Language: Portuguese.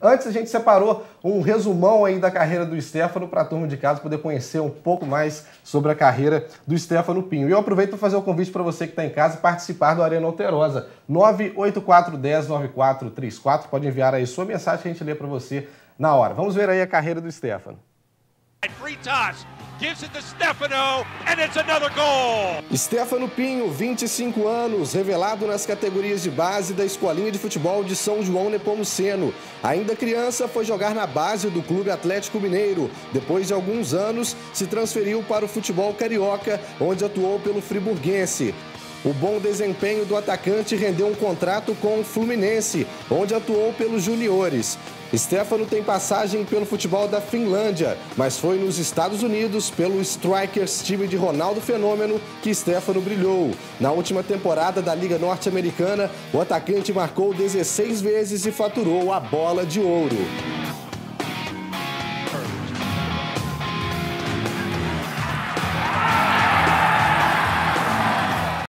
Antes a gente separou um resumão aí da carreira do Stefano para a turma de casa poder conhecer um pouco mais sobre a carreira do Stefano Pinho. E eu aproveito para fazer o um convite para você que está em casa participar do Arena Alterosa. 984109434. Pode enviar aí sua mensagem que a gente lê para você na hora. Vamos ver aí a carreira do Stefano. Free toss gives it to Stefano, and it's another goal. Stefano Pinho, 25 anos, revelado nas categorias de base da Escolinha de Futebol de São João Nepomuceno. Ainda criança, foi jogar na base do Clube Atlético Mineiro. Depois de alguns anos, se transferiu para o futebol carioca, onde atuou pelo Friburguense. O bom desempenho do atacante rendeu um contrato com o Fluminense, onde atuou pelos juniores. Stefano tem passagem pelo futebol da Finlândia, mas foi nos Estados Unidos, pelo Strikers, time de Ronaldo Fenômeno, que Stefano brilhou. Na última temporada da Liga Norte-Americana, o atacante marcou 16 vezes e faturou a bola de ouro.